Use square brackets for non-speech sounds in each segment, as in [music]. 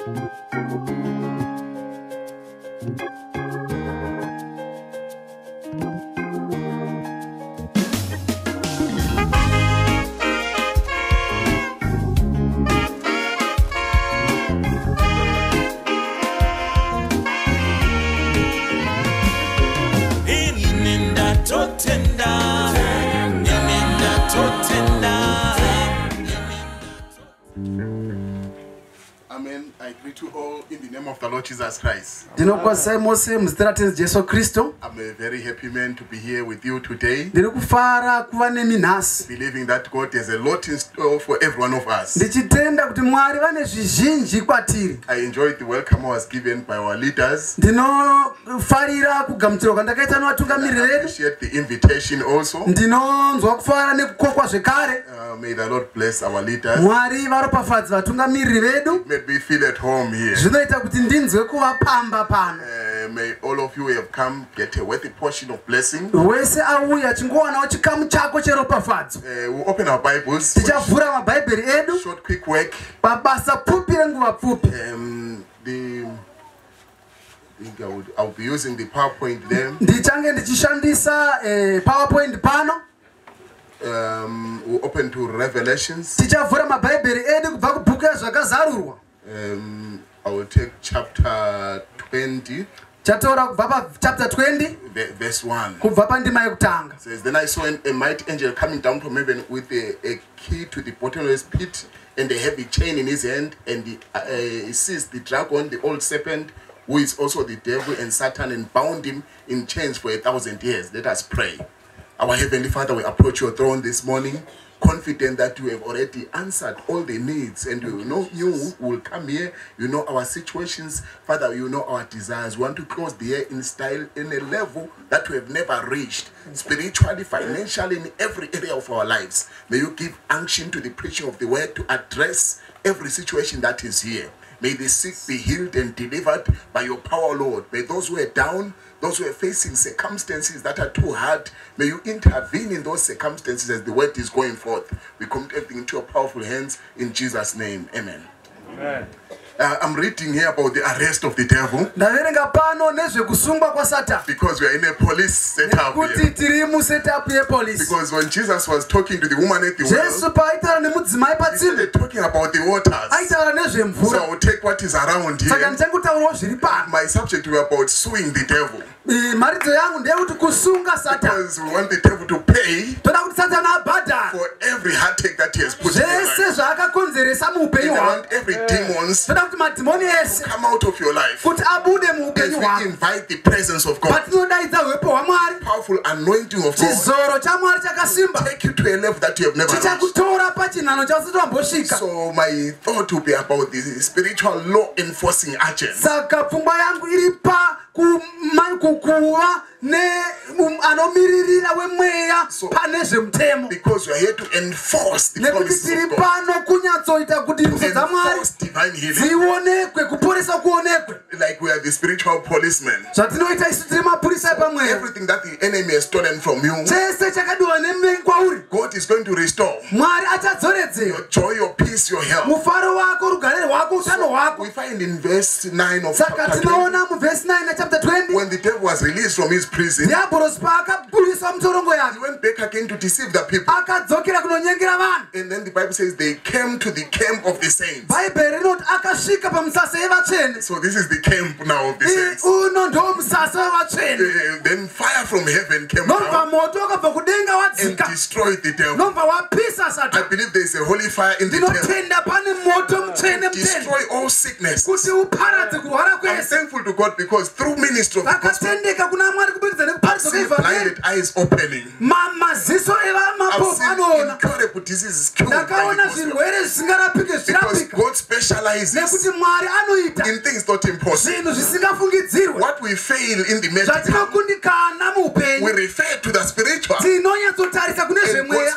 Ini Jesus Christ. ndinokwazisai mose muzita ratenzi jesu kristu a very happy man to be here with you today, ndiri kufara kuva nemi nhasi believing that God has a lot in store for every one of us. ndichitenda kuti mwari vane zvizhinji kwatiri I enjoyed the welcome I was given by our leaders. ndinofarira kugamuchirwa kwandakaita nevatungamiriri vedu appreciate the invitation also. ndinonzwa kufara nekukokwa zvekare Uh, may the Lord bless our leaders. mwari varopafadzi vatungamiriri vedu Made me feel at home here. zvinoita kuti ndinzwe kuvapamba pano Uh, may all of you have come get a worthy portion of blessing. wese auya chingowanawo chikamu chako cheropafadzo we'll open our Bibles. tichavhura mabhaibheri edu Short, quick work. pabasa pfupi renguva pfupi Um, the think I would, I'll be using the PowerPoint there. ndichange ndichishandisa eh, powerpoint pano Um, we'll open to Revelations. tichavhura mabhaibheri edu kubva kubhuku yazvakazarurwa Um, I will take chapter 20, chatora kubva pachapter 20 ve- verse 1. kubva pandima yekutanga says, Then I saw an, a mighty angel coming down from heaven with a, a key to the bottomless pit and a heavy chain in his hand, and he, uh, he seized the dragon, the old serpent, who is also the devil and Satan, and bound him in chains for a thousand years. Let us pray. Our Heavenly Father, we approach your throne this morning, confident that you have already answered all the needs, and you know you will come here. You know our situations, Father. You know our desires. We want to close the year in style, in a level that we have never reached, spiritually, financially, in every area of our lives. May you give unction to the preaching of the word to address every situation that is here. May the sick be healed and delivered by your power, Lord. May those who are down, those who are facing circumstances that are too hard, may you intervene in those circumstances as the word is going forth. We commit everything into your powerful hands in Jesus' name. Amen. Uh, I'm reading here about the arrest of the devil ndaverenga pano nezvekusungwa kwasatani because we are in a police setup kuti here. tiri musetapu yepolisi Because when Jesus was talking to the woman at the well, jesu paaitaura nemudzimai patsime started talking about the waters. aitaura So nezvemvura I'll take what is around saka here. ndichangutaurawo zviri pano My subject will be about suing the devil. Mharidzo yangu ndeyekuti kusunga satani Because we want the devil to pay toda kuti satani abhadhara for every heartache that he has put in your zvese life. zvaakakonzeresa muupenyu And I hwako want every demons toda kuti madhimoni ese come out of your life kuti abude muupenyu we hwako invite the presence of God. patinodaidza uwepo hwamwari Powerful anointing of God. chizoro chamwari chakasimba Take you to a level that you have never reached. chichakutora pachinhano chausati wambosvika So my thought will be about the spiritual law enforcing agents. saka pfungwa yangu iri pa ここは kuva neanomiririra wemweya pane zvemutemo. Because we are here to enforce the nekuti tiri pano kunyatsoita kuti mhiko dzamwari dzionekwe kuporesa kuonekwe. Like we are the spiritual policemen. zvatinoita isu tiri mapurisa epamweyo Everything that the enemy has stolen from you, chese chakadiwa nemi kwauri. God is going to restore. mwari achadzoredzera. Your joy, your peace, your health. mufaro wako rugare rwako utano hwako We find in verse 9 of saka chapter 20, tinoona muvhesi 9 nachapter 20 when the devil was released from his prison, dhiabhorosi paakabudiswa he went back again to deceive the people. akadzokera kunonyengera vanhu And then the Bible says they came to the camp of the saints. bhaibheri rinoti akasvika pamusasa yevatsvene So this is the camp now of the saints. uno ndo musasa wevatsvene Uh, then fire from heaven came nobva down moto wakabva kudenga and destroyed the devil. nobva wapisa I believe there is a holy fire in the temple. ndinotenda pane moto mutsvene mutsvene Destroy all sickness. kuti uparadze kurwara I'm thankful to God because through ministry of the gospel, vakatendeka kuna mwari kubudikidza I've nekuparidza seen blinded eyes opening. Ma- maziso evamapofu anoona incurable diseases cured by the gospel. zvirwere zvisingarapike Because zvirapika God specializes nekuti mwari anoita in things not impossible. zvinhu zvisingafungidzirwe What we fail in the medical, zvatinokundikana we muupenyu refer to the spiritual. tinonyatsotarisa kune zvemweya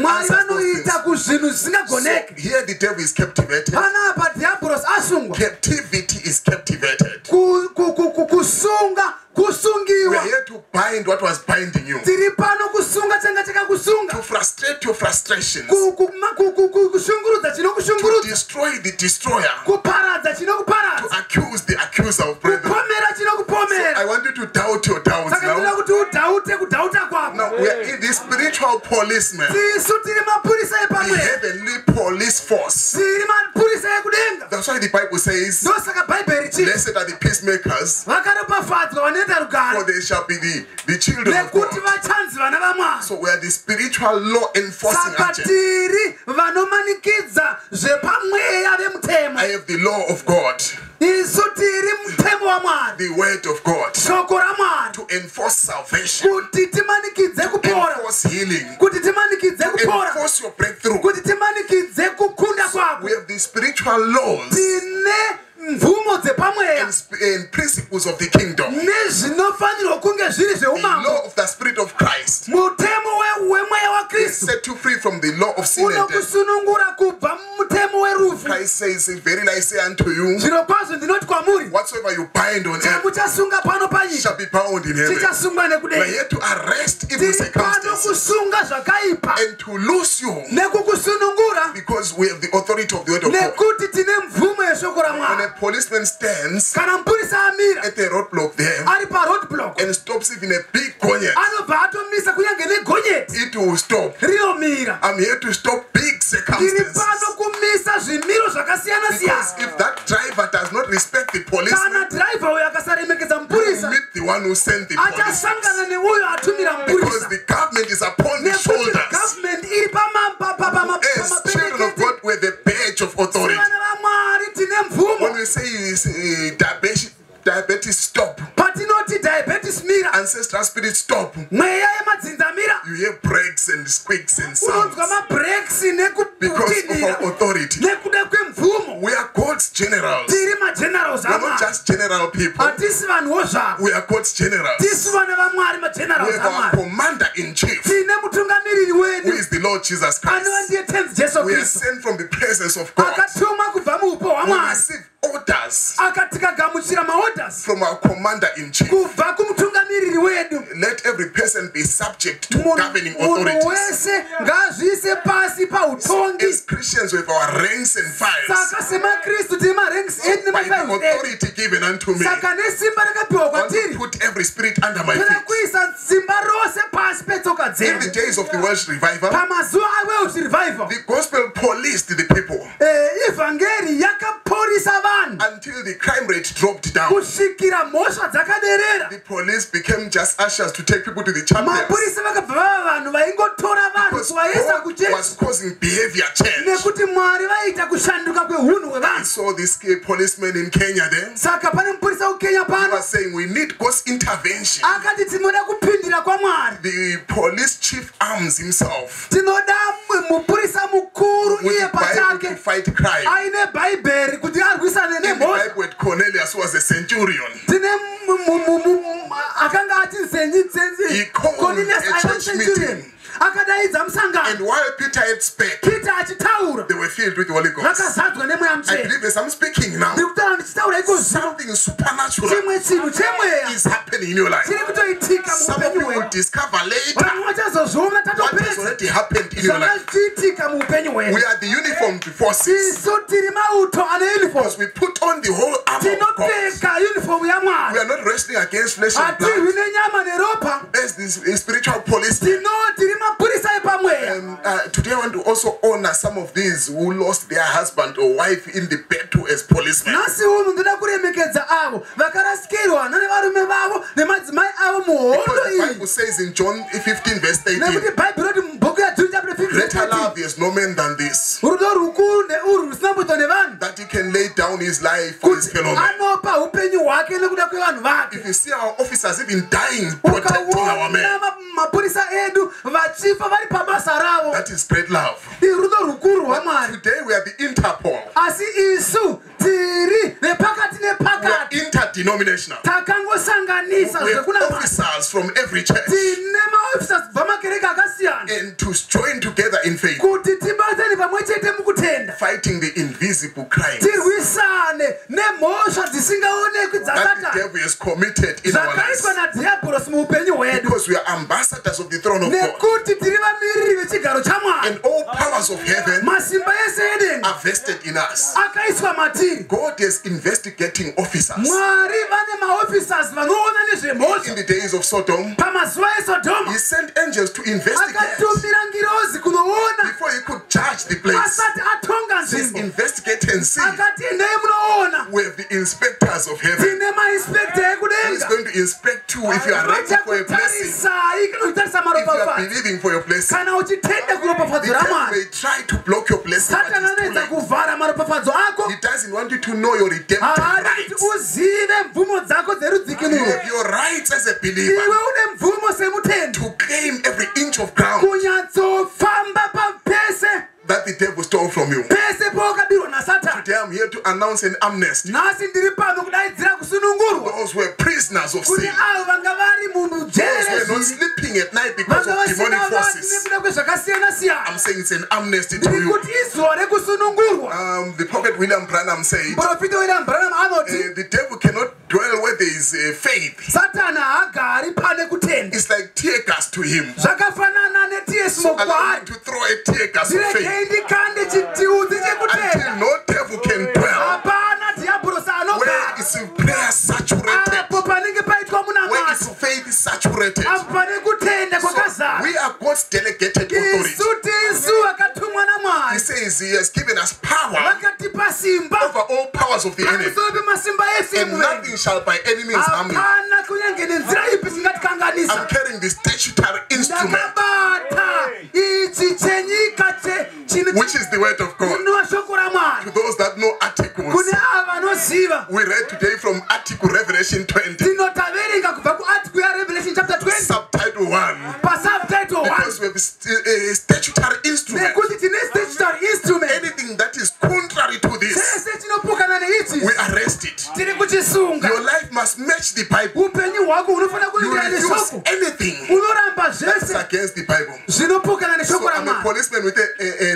mwari vanoita kuzvinhu zvisingagoneki here the devil is captivated. panapa dhiabhorosi asungwa Captivity is captivated. Ku- ku- ku- ku- kusunga We kusungiwa are here to bind what was binding you, tiri pano kusunga changa to chakakusunga frustrate your frustrations, kushungurudza to chinokushungurudza destroy the destroyer, kuparadza to chinokuparadza accuse the accuser of brethren. kupomera I chinokupomera want you to doubt your doubts saka ndinoda now. kuti udhaute kudhauta Now kwako we are in the spiritual policemen, tisu tiri mapurisa the epamwe heavenly police force. tiri mapurisa ekudenga. That's why the Bible says, ndosaka bhaibheri chii? Blessed are the peacemakers, vakaropafadzwa vanoenda for rugare. They shall be the, the children nekuti vachanzi vana vamwari So we are the spiritual law enforcing saka tiri vanomanikidza zvepamweya vemutemo. I have the law of God, isu tiri mutemo wamwari the word of God, shoko ramwari to enforce salvation, kuti timanikidze kupora. healing, kuti timanikidze kupora. enforce your breakthrough. kuti timanikidze kukunda kwako. We have the spiritual laws. Tine mvumo dzepamweya and, principles of the kingdom. nezvinofanirwa kunge zviri mutemo we- wemweya wakristu set you free from the law of sin unokusunungura kubva mumutemo werufu Christ says, Verily I say unto you, zviro kwazvo ndinoti kwamuri whatsoever you bind on earth chamuchasunga pano panyika shall be bound in heaven. chichasungwa We nekudenga here to arrest evil circumstances. kusunga zvakaipa. And to loose you. Nekukusunungura. Because we have the authority of the word of God. nekuti tine mvumo yeshoko ramwari policeman stands kana mupurisa amira at the roadblock there ari parodblock and stops even a big gonyet, anobva atomisa kunyange negonyeti it will stop. rinomira I'm here to stop big circumstances. pano kumisa zvimiro zvakasiyana Because siyana if that driver does not respect the policeman, kana dhiraivha uyo akasaremekedza mupurisa meet the one who sent the police. achasangana neuyo atumira Because mupurisa the government is upon nekuti shoulders. gavhumendi iri people. hatisi vanhuwo zvavo We are God's generals. tisu vana vamwari We magenerals have our commander in chief, tine mutungamiriri who wedu is the Lord Jesus anova Christ. ndiye tenzi jesu We are kristu sent from the presence of God. akatumwa kubva muupo We hwamwari orders akati tikagamuchira maorders from our commander in chief. kubva kumutungamiriri wedu Let every person be subject to Munhu- governing authorities. wese ngazviise pasi pautongi As Christians, we have our ranks and files authority given unto me. saka nesimba rakapiwa kwatiri put every spirit under my feet. kuisa simba rose pasi petsoka In the days of the Welsh revival, pamazuva aweuti revival the gospel policed the people Eh, ivhangeri yakaporisa vanhu until the crime rate dropped down. kusvikira mhosva dzakaderera The police became just ushers to take people to the chapels. mapurisa vakabva change. nekuti mwari vaita kushanduka kweunhu I hwevanhu saw this uh, policeman in Kenya then. saka pane mupurisa kukenya He pano. was saying we need God's intervention. akati tinoda kupindira kwamwari The police chief arms himself. Tinoda mu- mupurisa mukuru iye pachake. aine bhaibheri kuti arwisane In the nemhosva. Bible, Cornelius was a centurion. tine mu- mu- mu- mu- akanga ati He called cornelius aiva centurion And while Peter had spake, peter achitaura. they were filled with the Holy Ghost. vakazadzwa nemweya I believe as I'm speaking now, ndiri ndichitaura iko something supernatural chimwe chinhu chemweya is happening in your life. chiri kutoitika Some of muupenyu you will discover later vanhu vachazozviona what has tatopedza already happened in your life. We are the uniformed forces isu tiri mauto ane uniform. Because we put on the whole armor tinopfeka uniform We are not wrestling against flesh and blood. nenyama neropa. There's this uh, spiritual police. Tiri mapurisa epamweya Um, uh, today I want to also honor some of these who lost their husband or wife in the battle as policemen. nhasi uno ndoda kuremekedza avo vakarasikirwa nevarume vavo nemadzimai avo muhondo Because the iyi. Bible says in John 15 verse nekuti 18, bhaibheri roti mubhuku yaJohn chapter greater 15 love is no man than this, rudo rukuru neurwu rusinamboitwa nevanhu that he can lay down his life for his fellow men. anopa upenyu hwake nekuda kwevanhu vake. If you see our officers even dying protecting our men, mapurisa edu vachifa vari pabasa ravo that is great love. iri rudo rukuru rwamwari Today we are the Interpol. asi isu tiri are nepakati interdenominational. takangosanganisa We have zvekuna mari officers from every church. tine maofisas kubva makereke akasiyana And to join together in faith, kuti tibatane pamwe chete mukutenda fighting the invisible crimes tirwisane nemhosva dzisingaonekwi that the devil has committed in our lives. nadhiabhorosi muupenyu hwedu Because we are ambassadors of the throne of God. nekuti tiri vamiriri vechigaro chamwari And all powers of heaven masimba ese edenga are vested in us. akaiswa matiri God is investigating officers. mwari vane maofficers vanoona nezvemhosva In the days of Sodom, pamazuva esodhoma he sent angels to investigate akatumira ngirozi kunoona before he could judge the place. asati atonga nzvimbo investigate and see. akati endei munoona. We have the inspectors of heaven tine is going to inspect you if you are ready for a blessing, if you are maropafadzo. believing for your blessing. kana uchitenda kuropafadzo The devil ramwari may try to block your blessing, but satani it's too anoedza late. kuvhara maropafadzo ako. He doesn't want you to know your redemptive haadi rights. kuti uzive mvumo dzako You dzerudzikinuro have your rights as a iwe believer une mvumo semutendi to claim every inch of ground. Kunyatsofamba papese that the devil stole from you. pese paukabirwa nasatani Today I'm here to announce an amnesty. nhasi ndiri pano kudaidzira kusunungurwa Those were prisoners of sin, avo vanga vari those who were not sleeping at night because vanga of demonic forces. nekuda kwezvakasiyana I'm siyana saying it's an amnesty to ndiri you. kuti izuva rekusunungurwa Um, the prophet William Branham said, muprofita william branham anoti uh, the devil cannot dwell where there is uh, faith. satani haagari pane kutenda It's like tear gas to him. zvakafanana netiesimo Allow me to throw a tear gas of faith. ndiregei ndikande chitiudzi until no devil can dwell. Hapana dhiabhurosi anogara is prayer saturated, apo panenge paitwa where is faith saturated. apo pane kutenda So kwakazara. we are God's delegated authority. Says He has given us power over all powers of the enemy, and nothing shall by any means harm you. I'm carrying the statutory instrument, chenyika which is the word of God. To those that know articles, we read today from Article Revelation 20, tinotaverenga kubva kuarticle yarevelation chapter 20 subtitle 1, pasubtitle 1 because we have a statutory instrument. Instrument Anything that is contrary to this, chese chinopukana neichi we arrest it. tiri kuchisunga Your life must match the Bible. upenyu hwako hunofanira kuenderana neshoko anything unoramba zvese against the Bible. zvinopukana neshoko ramwari policeman with a, a, a,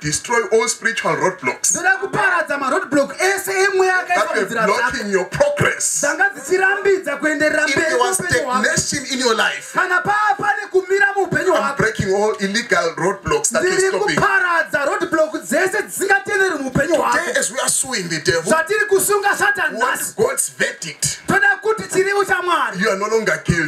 destroy all spiritual roadblocks. Ndoda kuparadza marodblock ese emweya that akaiswa were munzira dzako blocking your progress. dzanga dzichirambidza kuenderera If mberi there was muupenyu hwako. stagnation in your life, kana paa pane kumira muupenyu I'm hwako. breaking all illegal roadblocks that ndiri stopping. kuparadza rodblock dzese dzisingatenderi muupenyu Today, hwako. as we are suing the devil, zvatiri kusunga nhasi God's verdict, toda kuti chirivo chamwari you are no longer guilty.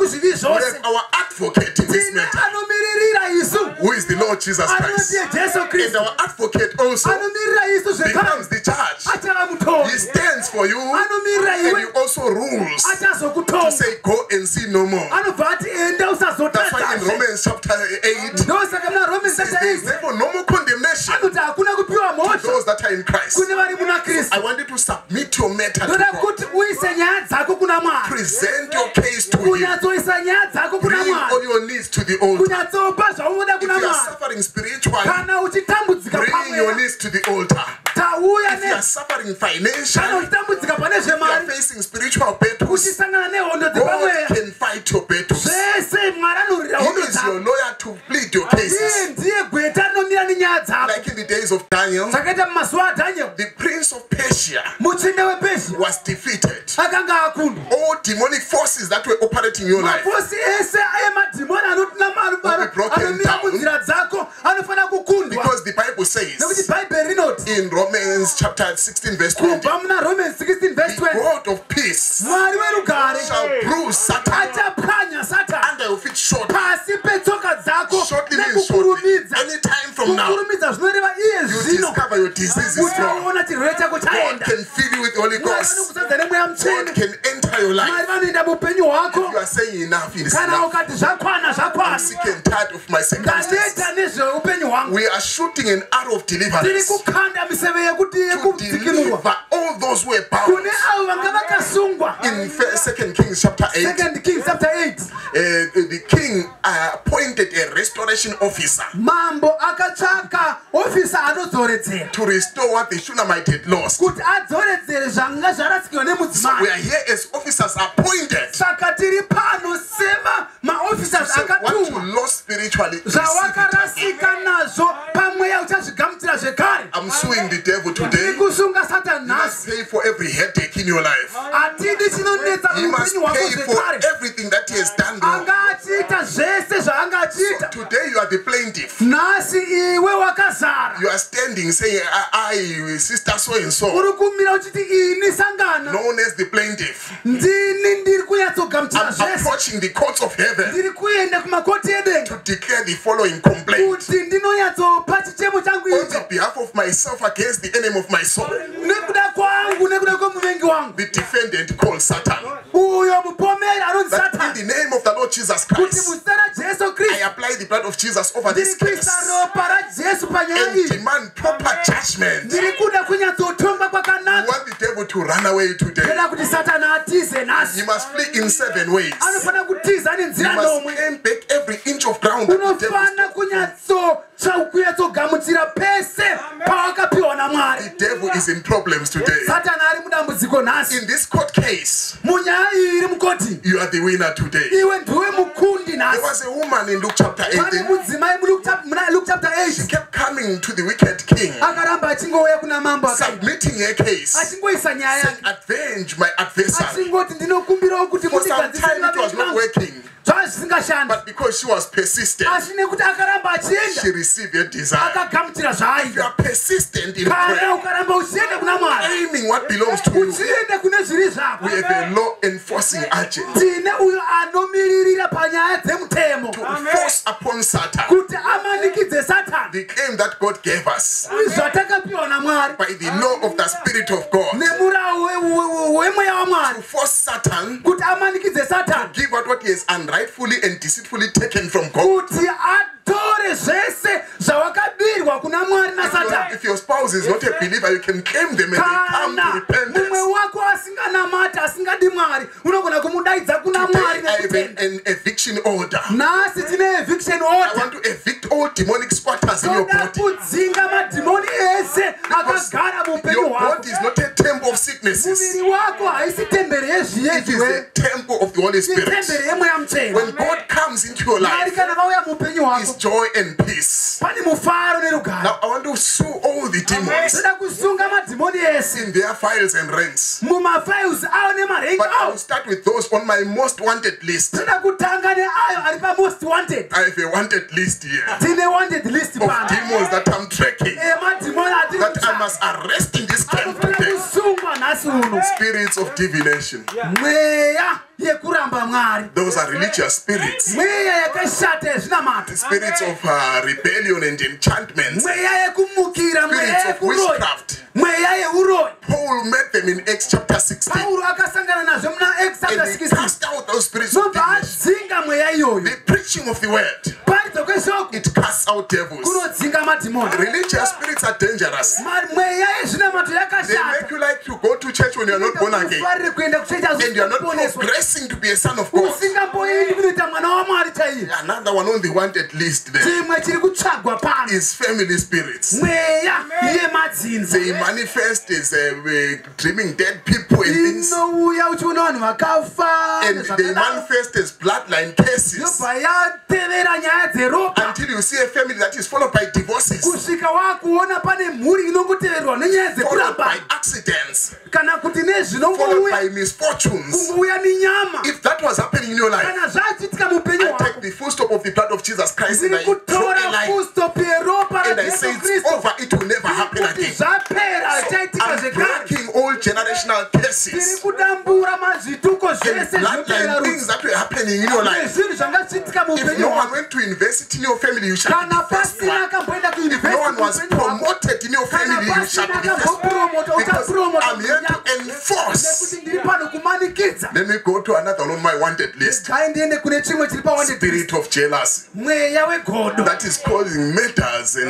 Kuzvivi zvose. our advocate in this matter, anomiririra isu. Who is the Lord Jesus Christ. jesu And kristu our advocate also anomirira isu becomes the judge. achava He mutongi stands for you anomirira and he iwe also rules to achazokutonga say, Go and sin no more. anobva ati enda That's why in Romans chapter 8, ndosaka muna romans chapter there is 8 therefore no more condemnation. Anoti hakuna kupiwa to mhosva are in Christ. kune vari muna kristu I want you to submit your matter to ndoda God. kuti uise nyaya dzako kuna mwari Present your case to Him. kunyatsoisa nyaya dzako kuna Bring all mwari your needs to the altar. kunyatsopa zvaunoda If kuna you are mwari suffering spiritually, kana uchitambudzika bring your pamweya needs to the altar. tauya If you are ne suffering kana financially, uchitambudzika pane if you are zvemari facing spiritual battles, uchisangana nehondo God dzepamweya can fight your battles. zvese mwari anorwira He hondo is your dzako lawyer to plead your cases. ndiye gweta anomira nenyaya dzako Like in the days of Daniel, zvakaita adhaniel the prince of Persia was defeated. All demonic forces that were operating in your life Will be broken down. because the Bible says in Romans chapter 16 verse 20, kubva muna romans 16 verse the 20 God of peace shall bruise Satan under your feet short. pasi petsoka dzako Shortly means shortly. Anytime from now, you discover your disease is gone. uchaona chirwere chako God chaenda can fill you with the Holy mwari Ghost. vanokuzadza nemweya God mutsvene can enter your mwari life. vanoenda muupenyu hwako You are saying enough, it is kana enough. ukati zvakwana I'm zvakwana sick and tired of my circumstances. ndaneta nezveupenyu hwangu We are shooting an arrow of tiri deliverance kukanda miseve yekuti to yekudzikinurwa deliver all those who are bound. kune avo vanga vakasungwa In Second Kings chapter 8, uh, second king chapter 8 the king uh, appointed a restoration officer mambo akatsvaka ofisa anodzoredzera to restore what the Shunammite had lost. kuti adzoredzere zvanga zvarasikirwa So we nemudzimai are here as officers appointed. saka tiri pano sema maofisas So what akatumwa you lost spiritually, receive it. zvawakarasika nazvo pamweya uchazvigamuchira zvekare I'm suing the devil today. ikusunga satani You must nhasi pay for every headache in your life. hatidi chinonetsa muupenyu hwako pay for zvekare everything that he has done anga achiita zvese zvaanga achiita Today you are the plaintiff. nhasi iwe wakazara You are standing saying, I, I sister so and so, uri kumira uchiti ini sangana known as the plaintiff. ndini ndiri kunyatsogamuchira approaching the courts of heaven ndiri kuenda kumakoti edenga. to declare the following complaint. Kuti ndinonyatsopa chichemo changu on the behalf of myself against the enemy of my soul, nekuda kwangu nekuda kwemuvengi wangu. The defendant called Satan. uyo mupomeri anonzi That in the name of the Lord Jesus Christ, the blood of Jesus over this kuisa case ropa rajesu panyaya and iyi demand proper judgment. ndiri kuda kunyatsotongwa You kwakanaka want the devil to run away today. ndeda kuti satani atize He nhasi must flee in seven ways. anofanira kutiza You nenzira must nomwe claim back every inch of ground that the devil unofanira kunyatsogamuchira pese pawakapiwa namwari The devil is in problems today. Mudambudziko nhasi. In this court case, munyaya iyi iri mukoti. you are the winner today. iwe ndiwe mukundi There nhasi was a woman in Luke chapter pane 18. mudzimai muluke chapter She 8 kept coming to the wicked king, akaramba achingouya kuna mambo submitting her case, achingoisa nyaya yake Avenge my adversary. achingoti ndinokumbirawo kuti was not working, zvanga zvisingashandi asi nekuti akaramba achienda akagamuchira If you zvaaida are persistent in kana prayer, ukaramba uchienda kuna mwari aiming what belongs to you, uchiende kune zviri zvako we have a law enforcing agent tine uyo anomiririra panyaya dzemutemo kuti amanikidze satani the claim that God gave us zvatakapiwa namwari nemurawo we- we- we- wemweya wamwari kuti amanikidze satani unrightfully and deceitfully taken from God. kuti atore zvese zvawakabirwa kuna mwari nasatani If your spouse is not a believer, you can claim them and they come to kana mumwe repentance. wako asinganamati asingadi mwari unogona kumudaidza kuna mwari I an, eviction order. nhasi tine eviction I order want to evict all demonic squatters in your body. kudzinga madhimoni ese akagara muupenyu your hwako body is not a temple of sicknesses. muviri wako haisi temberi It is the temple of the Holy Spirit. When God comes into your life, kana vauya muupenyu is hwako joy and peace. pane mufaro nerugare Now I want to sue all the demons toda kusunga madhimoni ese. in their files and ranks. mumafiles avo nemarengi But I avo will start with those on my most wanted list. toda kutanga neayo ari pamost wanted. I have a wanted list here tine wanted list of demons that I'm tracking. Eh, Emadhimoni atiri that I must arrest in this camp Spirits of divination. mweya yekuramba mwari Those are religious spirits. mweya yakashata yezvinamato Spirits of uh, rebellion and enchantments. mweya yekumukira mweya yekuroyi mweya yeuroyi Paul met them in Acts chapter 16. pauro akasangana nazvo muna And exata he 16 cast out those spirits of nobva divination. adzinga mweya iyoyo The preaching of the word, paridza kweshoko it casts out devils. kunodzinga madhimoni Religious spirits are dangerous. Mweya yezvinamato They yakashata make you like to go to church when you're not born again. And you're not usiponeswa progressing to be a son of God. usingamboindi kunoita mwana wamwari chaiye Another one on the wanted list there. Chimwe chiri kutsvagwa pano is family spirits. mweya yemadzinza They manifest as uh, dreaming dead people and things. inouya uchiona vanhu vakafa. And they manifest as bloodline cases yobva yatevera nyaya dzeropa. Until you see a family that is followed by divorces, kusvika wakuona pane mhuri inongoteverwa nenyaya followed by dzekuramba accidents, kana kuti nezvinongouya nenyama. Kana zvachiitika muupenyu I hwako. take the full stop of the blood of Jesus Christ and ndiri I draw a kutora line fusto peropa and I rajesu say it's kristu. over. It will never happen kuti again. zvapera chaitika I'm zvekare. breaking all generational tiri curses. Kudambura mazvituko zvese zvinhu zvanga zvichiitika If muupenyu no one hwako. went to university in your family, you shall be kana the first pasina akamboenda kuuniversity Kana pasina Because uchapromota to enforce. Let me go to another on my wanted list. Spirit of jealousy that is causing murders and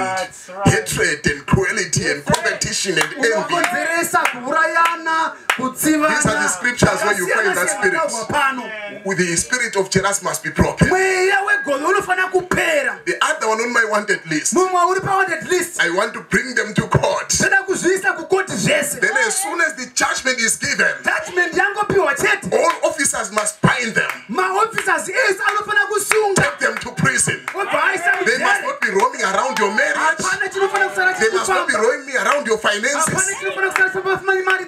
hatred and cruelty and competition and envy. These are the scriptures where you find that spirit. With the spirit of jealousy must be broken. The other one on my wanted list, I want to bring them to zvese. Then as soon as the judgment is given, judgment yangopiwa chete. all officers must bind them, maofficers ese anofanira kusunga take them to prison. They must not be roaming around your marriage. They must not be roaming around your finances.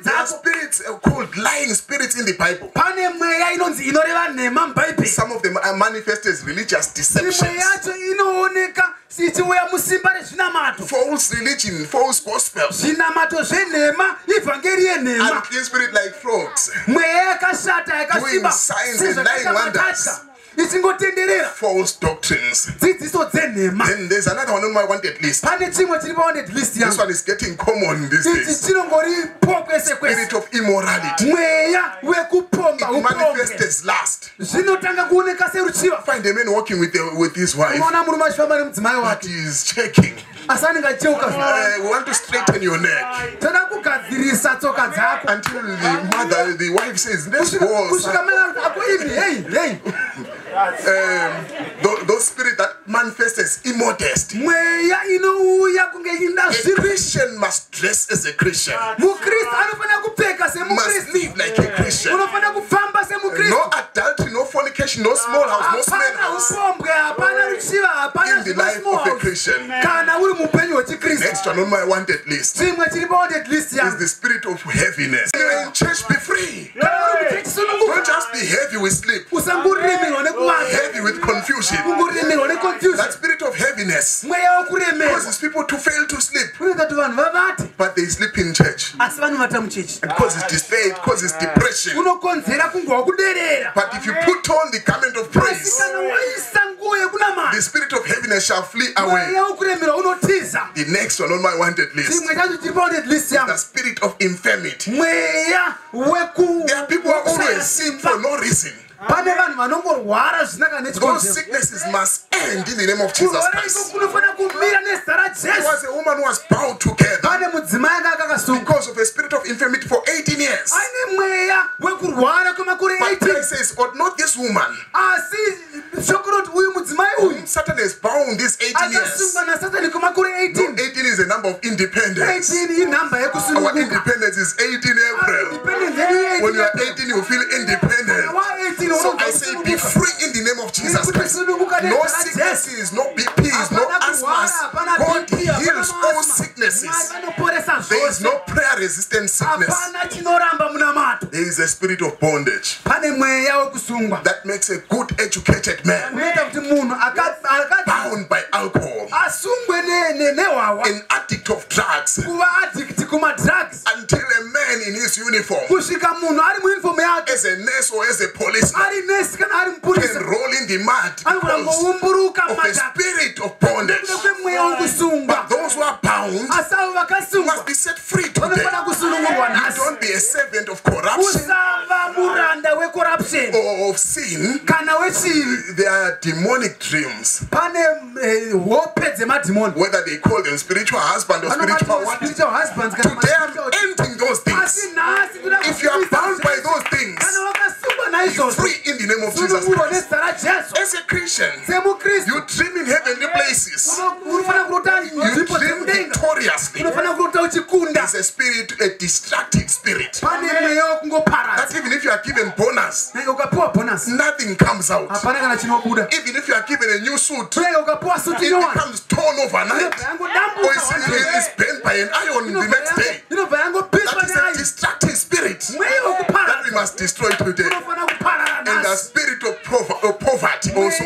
There are spirits uh, called lying spirits in the Bible. pane mweya inonzi inoreva nhema mubhaibheri Some of them are manifest as religious imwe deceptions. yacho inooneka sichiuya musimba rezvinamato. False religion, false gospels, zvinamato zvenhema ivhangeri yenhema. Unclean spirit like frogs, mweya yakashata yakasimba Doing ichingotenderera false doctrines. dzidziso dzenhema Then there's another one on my wanted list. pane chimwe chiri pawanted list This yangu one is getting common these ichi days. chinongoripo kwese kwese Spirit of immorality. mweya wekupomba manifests lust. zvinotanga kuoneka seruchiva Find a man walking with, the, with his wife, unoona murume achifamba nemudzimai wake is checking. asi anenge acheuka Uh, we want to straighten your neck. toda kugadzirisa tsoka dzako Until the mother, the wife says, let's go. kusvika son." mai ako ini hei hei Um, tho- those spirits that manifest as immodest. mweya inouya kunge ina Christian must dress as a Christian, mukristu anofanira kupfeka must semukristu live like a Christian. unofanira kufamba adultery, no fornication, no small house, no small house. upombwe hapana ruchiva hapana In the life of a Christian. kana uri mupenyu hwechikristu Next one on my wanted list chimwe chiri pawanted list is the spirit of heaviness. In church, be free. kana uri muchechi Don't just be heavy with sleep, heavy with confusion. That spirit of heaviness causes people to fail to sleep, unoita kuti vanhu vavate but they sleep in church. It causes despair, it causes depression. unokonzera kungwa kuderera But if you put on the garment of praise, the spirit of heaviness shall flee away. The next one on my wanted list, list the spirit of infirmity. There are people who are always sick for no reason. Pane vanhu vanongorwara zvisina kana Those nechikonzero sicknesses must end in the name of Jesus kurwara iko Christ. kunofanira kumira nezita There rajesu was a woman who was bound together pane mudzimai anga akakasunga because of a spirit of infirmity for 18 years. ane mweya wekurwara kwemakore But 18 Christ says, oh, not this woman. asi shoko roti uyu mudzimai uyu Satan has bound these 18 years. No, 18 18 is a number of independence. 18 inhamba Our independence is 18 April. When you are 18 18, you feel independent. Resistant sickness. hapana chinoramba munamato There is a spirit of bondage pane mweya wekusungwa. that makes a good educated man unoita kuti munhu bound by alcohol, asungwe ne- ne- nehwawa an addict of drugs, kuva addict kumadrugs until a man in his uniform, kusvika munhu ari muunifomu yake as a nurse or as a policeman, ari nesi kana ari can mupurisa roll in the mud. anogona because ngoumburuka of a mumadhaka spirit of bondage. kwemweya wekusungwa Those who are bound asi avo vakasungwa. must be set free today. vanofanira kusunungurwa You nhasi. don't be a servant of corruption. Usava muranda wecorruption. Or of sin. kana wechivi There are demonic dreams, pane eh, hope dzemadhimoni whether they call them spiritual husband or spiritual what. spiritual husbands kana Today I'm ending those asi things. If you are bound by those things, naizvozvo free in the name of Jesus Christ. As a Christian, you dream in heavenly places. You dream victoriously. There's a spirit, a distracting spirit. That even if you are given bonus, nothing comes out. Even if you are given a new suit, it becomes torn overnight. Or yangodambuka it's bent by an iron the next day. Must destroy today. And the spirit of, prov- of poverty also.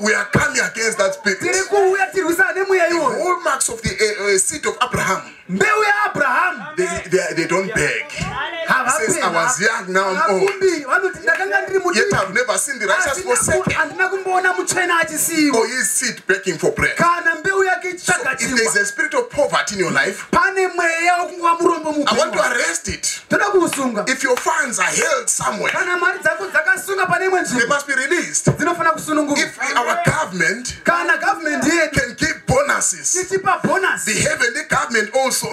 We are coming against that spirit. The iwoyo whole marks of the uh, uh, seed of Abraham, yaabhurahamu they, they, they don't beg. says, "I was young, now I'm old." Yet I've never seen the righteous forsaken or his seed begging for bread. So if there's chingwa a spirit in your life, pane mweya wokungova murombo I want to arrest it. toda kuusunga If your funds are held somewhere, kana mari dzako dzakasunga pane imwe they must be released. kusununguka If our government kana gavhumendi yedu can give bonuses, ichipa the heavenly government also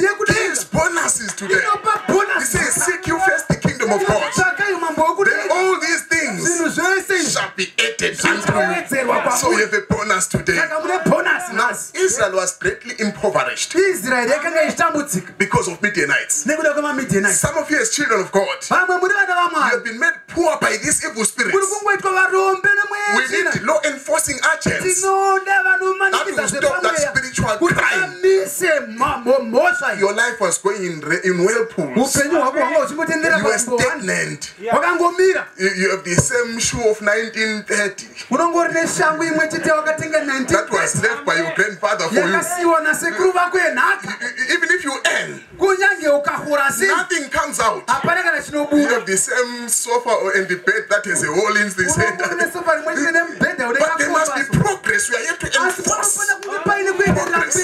yekudenga gives bonuses to them. inopa He says, Seek you first the kingdom of God. tsvakai umambo Then wekudenga all these things zvinhu zvese izvi shall be added unto you. zvichawedzerwa So you have a bonus today. saka mune bhonasi Now, Israel was greatly impoverished. Because of Midianites. Some of you, as children of God, vamwe muri vana you have been made poor by these evil spirits. We need law enforcing agents. That will stop that spiritual crime. vamise ma- mo- mhosva iyi your life was going in, in whirlpools. upenyu hwako hwanga huchingotendera You were stagnant. You, you have the same shoe of 1930 unongori neshangu imwe chete wakatenga that was left by your grandfather for you. yakasiyiwa nasekuru vako yenhaka E- e- Even if you earn, kunyange ukahura sei nothing comes out. hapana kana You chinobuda have the same sofa or- and the bed that has a hole in the center. nesofa rimwe chete nemubhedha But there must be progress. We are here to enforce. progress.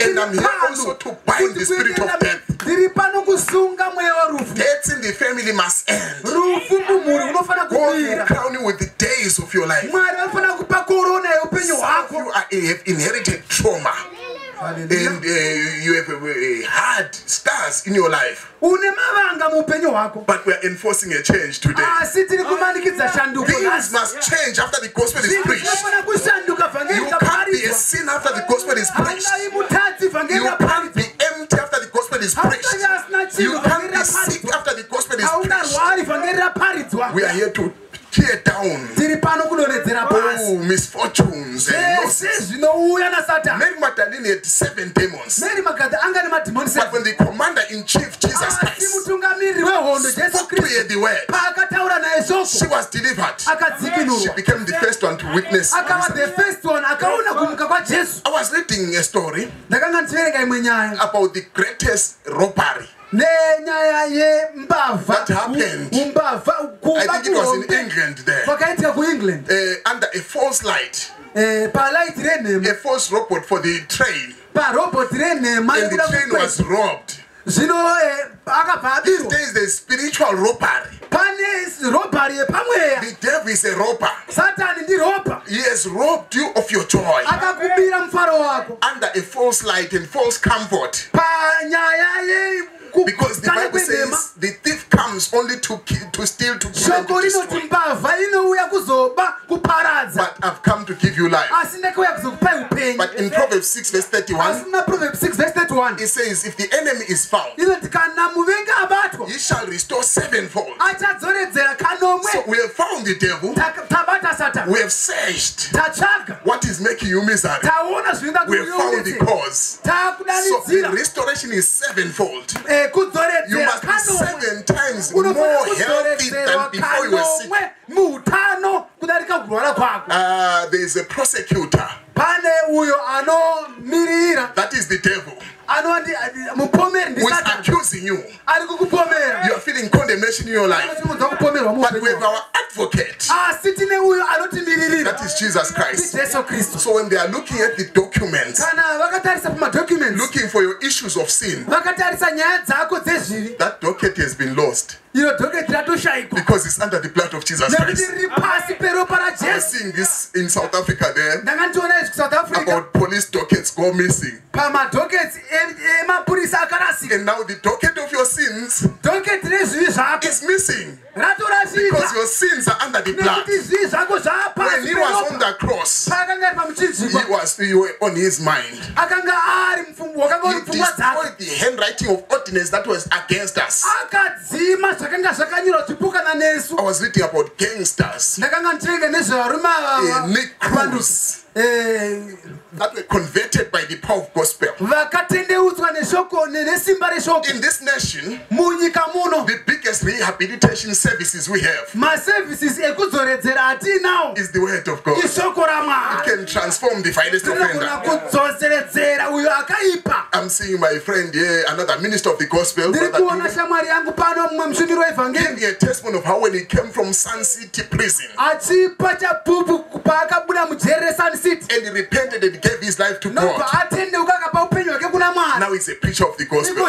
And I'm here also to bind the spirit of death. tiri pano kusunga mweya warufu Deaths in the family must end. rufu mumhuri will kumira crown you with the days of your life. Mwari anofanira kupa korona yeupenyu Some you are, have inherited trauma and uh, you have uh, hard scars in your life. une mavanga muupenyu hwako But we are enforcing a change today. asi tiri kumanikidza shanduko Things must change after the gospel is preached. zvinofana kushanduka You vhangeri can't be a rikaparidzwa sin after the gospel is preached. hangai mutadzi vhangeri You can't be empty after the gospel is preached. You can't be sick after the gospel is preached. haungarwari vhangeri raparidzwa We are here to tear down tiri pano kudonhedzera pasi oh, misfortunes and zvese zvinouya nasatani Mary Magdalene had seven demons. mary magadha anga nemadhimoni But when the commander in chief, Jesus asi Christ, mutungamiriri wehondo jesu kristu paakataura naye she shoko was delivered. She akadzikinurwa became the first one to witness. akava the first one akaona kumuka kwajesu was reading a story ndakanga ndichiverenga imwe nyaya about the greatest robbery. nenyaya yembavha That happened. umbavha I kuba think it was in kuhombe England there. kwakaitika kuengland Uh, under a false light, Eh, palaiti renhema a false robot for the train, parobhoti renhema and the train was robbed. Zvino eh, These abirwa days, there's spiritual robbery. pane robhari yepamweya The devil is a robber. satani ndirobha He has robbed you of your joy akakubira mufaro wako under a false light and false comfort. panyaya Because the Bible says the thief comes only to kill, to steal, to kill, and to destroy. mbavha inouya kuzoba kuparadza But I've come to give you life. But in Proverbs 6, verse 31, asi maproverbs 6 verse 31 it says, If the enemy is found, he shall restore sevenfold. So we have found the devil, we have searched what is making you miserable. We have found the cause. So the restoration is sevenfold. Kudzoredzerwa kanomwe muutano kudarika kurwara kwako. Uh, there is a prosecutor. pane uyo anomirira That is the devil anoti mupomeri who is ndisatani accusing you. ari kukupomera You are feeling condemnation in your life. anochimunza kupomerwa But we have our advocate. asi tine uyo anotimiririra That is Jesus Christ. jesu kristu So when they are looking at the documents, kana vakatarisa pamadocuments looking for your issues of sin, vakatarisa nyaya dzako dzezvivi that docket has been lost iro dhoketi ratoshayikwa because it's under the blood of Jesus nekuti Christ. riri pasi peropa rajesu this in South Africa there ndanga ndichiona izvi kusouth africa. About police dockets go missing. pamadhoketi emapurisa akarasika. And now the docket of your sins dhoketi rezvivi zvako is missing because your sins are under the blood. When he was on the cross, he was you were on his mind. He destroyed the handwriting of ordinance that was against us. I was reading about gangsters. Ndakanga Eh, that were converted by the power of gospel. vakatendeutswa neshoko ne- nesimba reshoko. In this nation, munyika muno. the greatest rehabilitation services we have maservices ekudzoredzera atinawo is the word of God. Ishoko ramwari can transform the vilest rinogona offender. kudzoseredzera uyo akaipa. I'm seeing my friend here, another minister of the gospel, ndiri kuona shamwari yangu pano mumwe mushumiri wevhangeri a testimony of how when he came from Sun City prison. Achipa chapupu paakabuda mujere sun city and he repented and gave his life to God. Now he's a preacher of the gospel.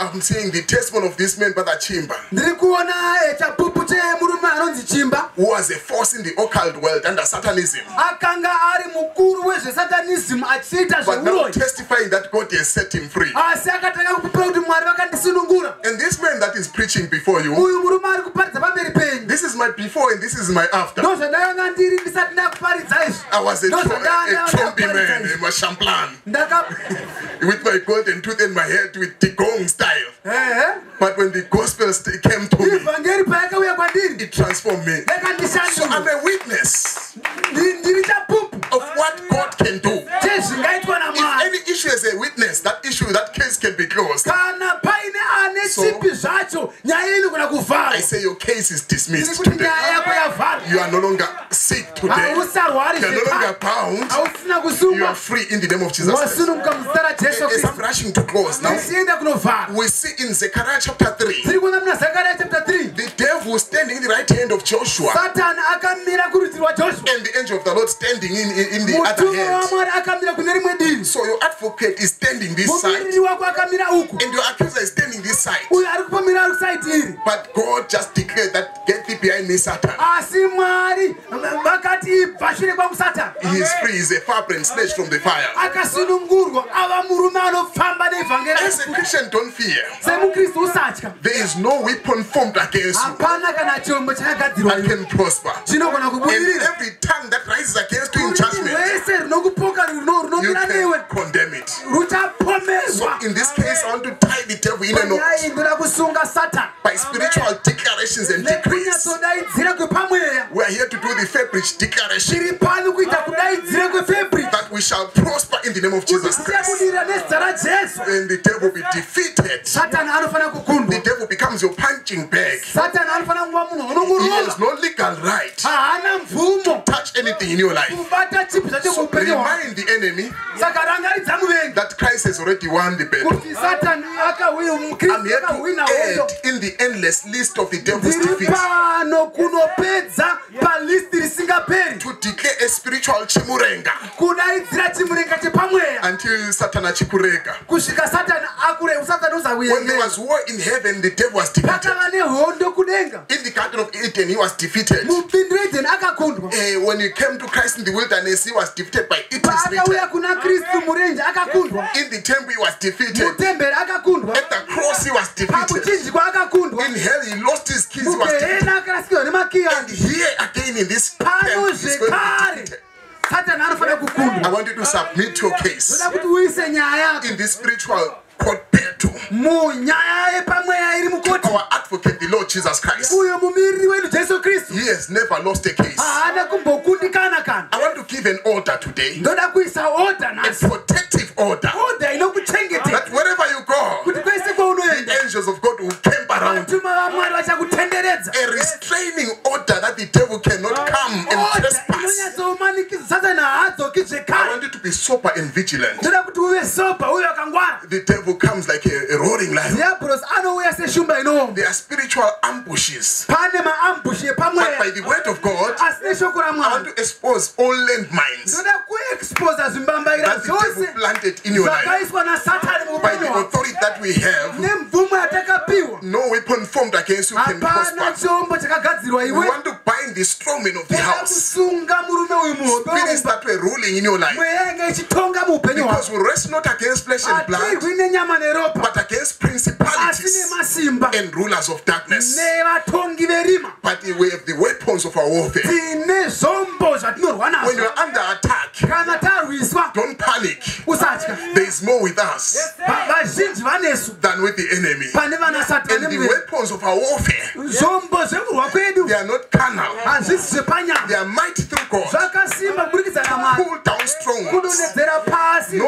I'm seeing the testimony of this man, brother Chimba, ndiri kuona chapupu chemurume anonzi chimba who was a force in the occult world under Satanism. akanga ari mukuru wezvesatanism achiita But now testifying that God has set him free. asi akatanga kupupira kuti mwari vakandisunungura And this man that is preaching before you, uyu murume ari kuparidza pamberi penyu this is my before and this is my after. Izvi I was a, tro- a, a trumpy man, izvi. a mashamplan, [laughs] with my golden tooth and my head with the gong style. ehe But when the gospel came to me, it transformed me. So I'm a witness of what God can do. If any issue is a witness, that issue, that case can be closed. Kana paine ane So- chipi zvacho nyaya inogona I kuvharwa say your case is ndiri dismissed kuti today. nyaya yako yavharwa You are no longer sick today. hausarwari You are no longer zvekare bound. hausina You are kusungwa free in the name of Jesus Christ. wasununguka muzita rajesu As kristu. I'm rushing to close now, tisienda kunovhara we see in Zechariah chapter 3, tiri kuona muna zakariya chapter 3 the devil standing in the right hand of Joshua. Satani akamira kurudzi rwa joshua. And the angel of the Lord standing in, in, in the other mutumwa hand. wamwari akamira kune rimwe divi So your advocate is standing this side. Mumiriri wako akamira uku. And your accuser is standing this side. uyo ari kupomira saiti iri. But God just declared that get behind me, Satan. asi mwari vakati ibva shure kwangu satani He is free, he's a firebrand snatched from the fire. akasunungurwa ava murume anofamba nevhangeri As a Christian, don't fear. semukristu usatya There is no weapon formed against you hapana kana chombo chakagadzirwa that can prosper. chinogona And kubudirira every tongue that rises against you in judgment, runo you runomira newe can condemn it. ruchapomezwa In this case, I want to tie the devil in a knot by spiritual declarations and decrees. Nekunyatodaidzira kwepamweya. We are here to do the fabric declaration. Tiri pano kuita kudaidzira kwefebri that we shall prosper in the name of Jesus Christ. nezita rajesu And the devil be defeated. satani anofanira The kukundwa devil becomes your punching bag. satani anofanira kuva munhu He unongorova has no legal right to haana mvumo. touch anything in your life. kubata chipi zvacho muupenyu remind the enemy saka rangaridza muvengi. that Christ has already won the battle. kuti satani here to akahwina hondo in the endless list of the devil's ndiri pano kunopedza palisti risingaperi to declare a spiritual chimurenga kudaidzira chimurenga chepamweya until Satan achikurega. kusvika satani akure satani When there uzakuyengera was war in heaven, the devil was defeated. pakava nehondo kudenga In the Garden of Eden, he was defeated. mupindi redheni akakundwa Eh, when he came to Christ in the wilderness, he was defeated by paakauya kuna kristu murenje akakundwa In the temple, he was defeated. mutemberi akakundwa At the cross, he was defeated. pamuchinjikwa akakundwa In hell, he lost his keys. He was defeated. Akarasikirwa And nemakiya here again in this pano zvekare. satani anofanira I kukundwa want you to submit your case oda kuti uise nyaya yako. in this spiritual court battle. munyaya yepamweya iri mukoti. Our advocate, the Lord Jesus Christ, uyo mumiriri wedu jesu kristu. He has never lost a case. haana kumbokundikana kana. I want to give an order today, ndoda kuisa oda a nhasi protective order, oda inokuchengetera that wherever you go, kuti the angels of God will camp around you. vatuma vamwari vachakutenderedza A restraining order that the devil cannot come and trespass. inonyatsomanikidza satani haadzoki I want you to be sober and vigilant. ndoda kuti uve sopa uye wakangwara The devil comes like a, a roaring lion. diablos anouya seshumba inoomba There are spiritual ambushes. But by the word of God, I want to expose all landmines ndoda kuexposa zvimbambaira that the devil planted in your life. By the authority that we have, nemvumo yatakapiwa no weapon formed against you can hapana prosper. chombo chakagadzirwa We iwe want to the strong men of the house, spirits that were ruling in your life. Because we wrest not against flesh and blood, but against principalities and rulers of darkness. But we have the weapons of our warfare. When nazvo you're under attack, don't panic. There is more with us than with the enemy. And the weapons of our warfare, kwedu. they are not carnal. Hazvisi They zvepanyama zvakasimba kuburikidza namwari. Pull down strongholds. kudonhedzera pasi.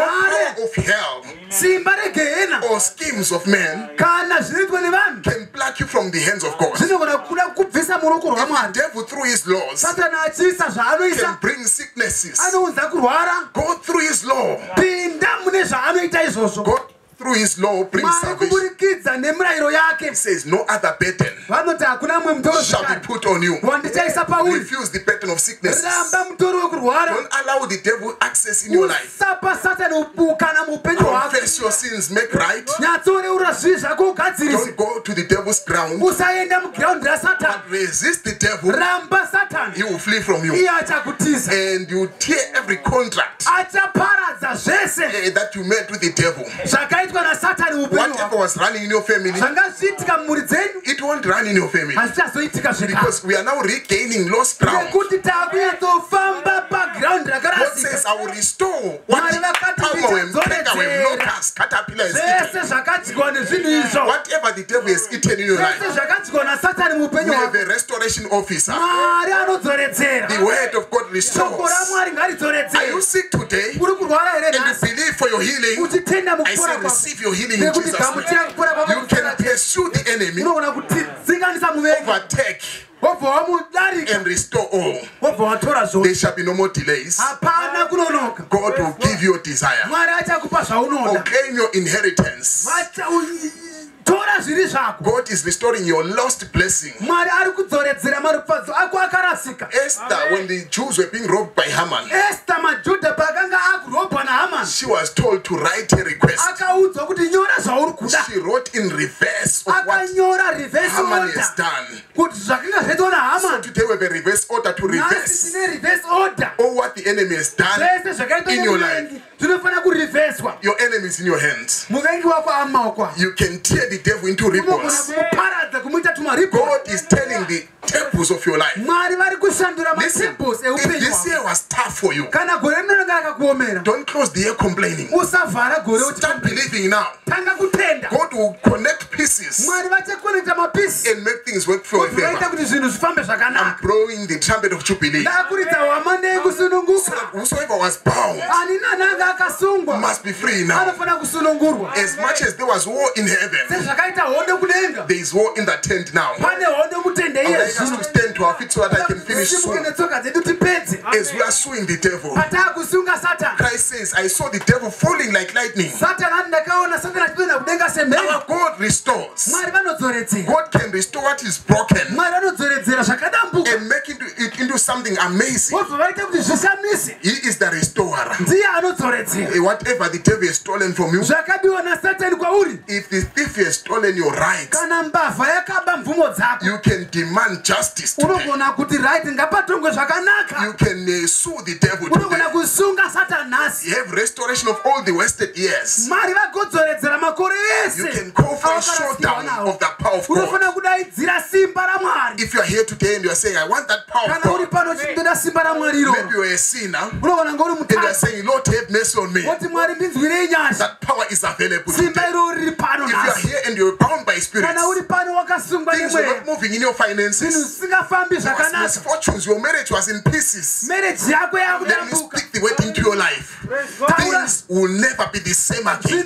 Simba regehena. or schemes of men kana zvinoitwa nevanhu. can pluck you from the hands of God. zvinogona kuda kubvisa muruoko The rwamwari devil, through his laws, satani achiisa zvaanoisa. bring sicknesses. anounza kurwara. Go through his law. pinda mune zvaanoita izvozvo through his law, brings kuburikidza nemirayiro yake says, No other burden vanoti hakuna mumwe mutoro shall be put on you. wandichaisa pauri Refuse the burden of sicknesses. ramba mutori wekurwara Don't allow the devil access in your life. usapa satani upukana muupenyu hwako Confess your sins, make right. nyatsoreura zvivi zvako ugadzirise Don't go to the devil's ground. usaenda mugiraundi rasatani Resist the devil. ramba satani He will flee from you. iye achakutiza And you tear every contract achaparadza zvese eh, that you made with the devil. zvakaitwa nasatani Whatever was running in your family, zvanga zviitika mumhuri dzenyu it won't run in your family. hazvichazoitika Because we are now regaining lost ground. nekuti takunyatsofamba pagiraundi God rakarasika says, I will restore what Mwari the vakati palmer, ndichadzoredzera. wem, locusts, caterpillars, eaten. zvese zvakadyiwa nezvinhu izvo Whatever the devil has eaten in your zvese life, zvakadyiwa nasatani muupenyu have hwako a restoration officer. mwari anodzoredzera shoko ramwari ngaridzoredzere uri kurwara and believe for your healing? I say, receive your healing in Jesus' name. You can pursue the enemy, overtake, and restore all. There shall be no more delays. God will give you your desire. claim your inheritance. Tora zviri zvako God is restoring your lost blessing. mwari ari kudzoredzera marupadzo ako akarasika Esther, when the Jews were being robbed by Haman, esta majudha paakanga akurobwa nahamani she was told to write a request. akaudzwa kuti nyora zvauri kuda She wrote in reverse of akanyora reverse Haman order has done. kuti zvakanga zvaitwa nahamani Today we have a reverse order to reverse tine reverse order all what the enemy has done zvese zvakaitwa in your life. zvinofanira kurivheswa Your enemy is in your hands. muvengi wako amaoko You can tear the devil into unogona ribbons. kumuparadza kumuita tumaripo God is telling the temples of your life. mwari vari kushandura Listen, matemples if eupenyu this hwako year was tough for you, kana gore rinonanga rakakuomera don't close the year complaining. usavhara gore Start believing now. tanga kutenda God will connect pieces mwari vachakonekta mapisi and make things work for your vaita favor. kuti zvinhu zvifambe I'm zvakanaka blowing the trumpet of Jubilee. ndakuridza hwamanda So yekusununguka that whosoever was bound ani nananga akasungwa must be free now. anofanira kusunungurwa As much as there was war in heaven, sezvakaita hondo kudenga there is war in the tent now. pane hondo mutende I would iye like us zvino to stand to our feet so that I can finish simuke soon. netsoka dzedu tipedze As we are suing the devil, pataakusunga satani Christ says, I saw the devil falling like lightning. satani ani ndakaona satani achipinda kudenga semheni God restores. mwari vanodzoredzera God can restore what is broken mwari vanodzoredzera zvakadambuka and make it, into something amazing. vobva vaita kuti zvishamise He is the restorer. ndiye anodzoredzera Whatever the devil has stolen from you, zvakabiwa nasatani kwauri if the thief has stolen your rights, kana mbavha yakaba mvumo dzako. You can demand justice unogona kuti right ngapatongwe zvakanaka. You can uh, sue the devil unogona kusunga satani nhasi. You have restoration of all the wasted years. mwari vagodzoredzera makore You ese. can call for a showdown nawo. of the power of God. unofanira kudaidzira simba ramwari If you are here today and you are saying, I want that power of God, maybe you are a sinner and you are saying, Lord, have mercy on me. That power is available today. If you are here and you're bound by spirits, things were nemweya not moving in your finances, zvakanaka misfortunes, your marriage was in pieces. Let me speak the word into your life. Things will never be the same again.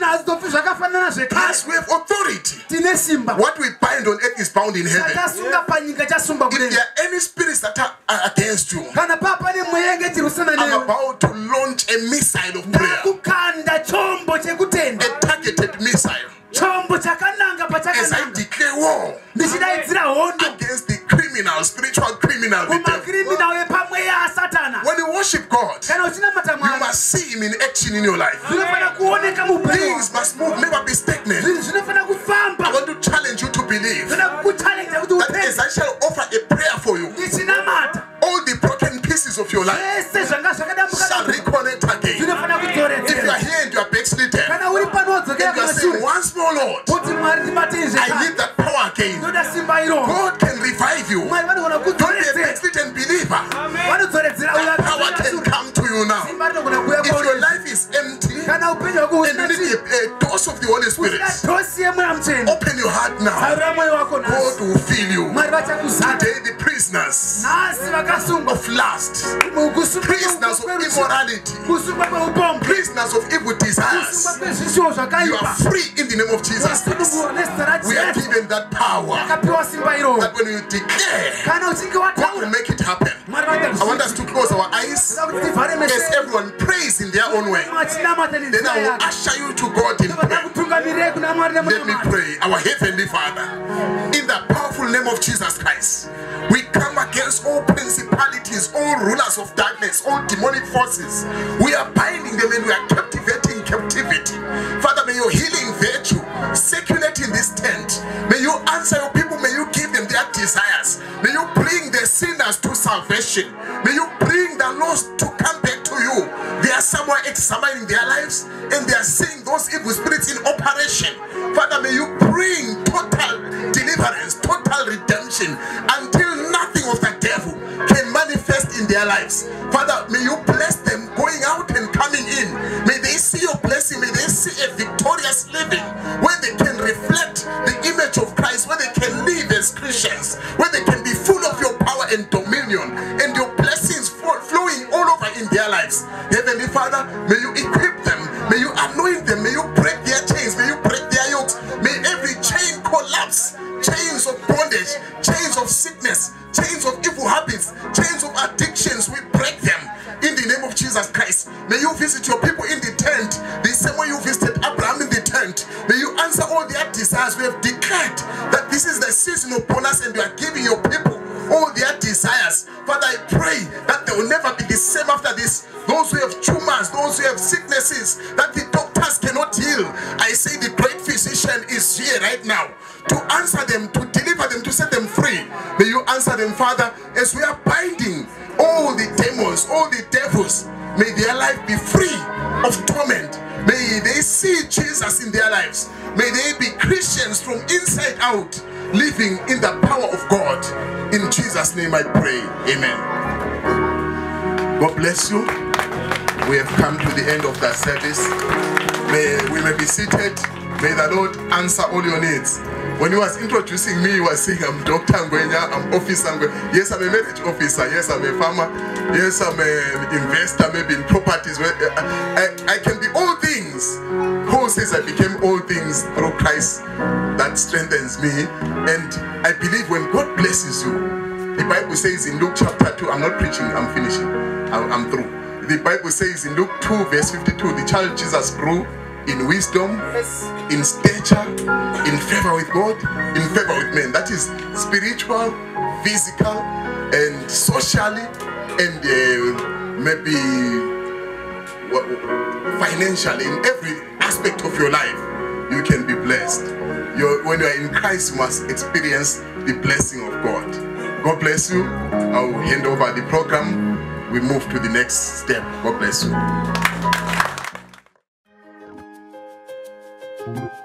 Yes, we have authority. What we bind on earth is bound in heaven. Are any spirits that are, against you, kana papane pane mweya ngechirusana I'm about to launch a missile of prayer, ndakukanda chombo chekutenda a targeted missile, chombo chakananga as I declare war ndichidaidzira hondo. against the criminal, spiritual criminal, kumakriminal epamweya asatana When you worship God, kana uchinamata you must see Him in action in your life. kuoneka muupenyu Things must move, never be stagnant. zvinhu I want to challenge you to believe zvinoda kukuchalenja kuti that as I shall offer a prayer for you, ndichinamata all the broken pieces of your life zvese zvanga shall reconnect again. If you are here and you are backslidden, kana uri pano wodzokera and you are saying, kumashure once more, Lord, kuti mwari ndibatei I zvekare need that power again. ndoda simba iroro God can revive you. mwari vanogona Don't be a kudzoredzera backslidden believer. vanodzoredzera uya simba rinogona kuuya If your kwauri life is empty kana upenyu hwako and you need husina a, a dose of the Holy Spirit, dhosi yemweya mutsvene open your heart now. harura mwoyo wako God nhasi will fill you. Prisoners of lust, prisoners of immorality, prisoners of evil desires, you are free in the name of Jesus. Christ. We are given that power. Akapiwa simba iroro that when you declare, God will make it happen. I want us to close our eyes. As everyone prays in their own way. Then I will usher you to God in prayer. kutungamirei kuna mwari Let me pray. Our Heavenly Father, in the name of Jesus Christ, we come against all principalities, all rulers of darkness, all demonic forces. We are binding them and we are captivating captivity. Father, may your healing virtue circulate in this tent. May you answer your people. May you give them their desires. May you bring the sinners to salvation. May you bring the lost to come. They are somewhere examining their lives and they are seeing those evil spirits in operation. Father, may you bring total deliverance, total redemption until nothing of the devil can manifest in their lives. Father, may you bless them going out and coming in. May they see your blessing. May they see a victorious living where Heavenly out, living in the power of God. In Jesus' name I pray. Amen. God bless you. We have come to the end of that service. May we may be seated. May the Lord answer all your needs. When he was introducing me, he was saying, I'm Dr. Ngwenya, I'm Officer Ngwenya. Yes, I'm a marriage officer. Yes, I'm a farmer. Yes, I'm an investor, maybe in properties. I, uh, I, I can be all things. Paul says I became all things through Christ that strengthens me. And I believe when God blesses you, the Bible says in Luke chapter 2, I'm not preaching, I'm finishing. I'm, I'm through. The Bible says in Luke 2, verse 52, the child Jesus grew in wisdom, in stature, in favor with God, in favor with men. That is spiritual, physical, and socially, and uh, maybe financially, in every aspect of your life, you can be blessed. You're, when you are in Christ, you must experience the blessing of God. God bless you. I'll hand over the program. We move to the next step. God bless you.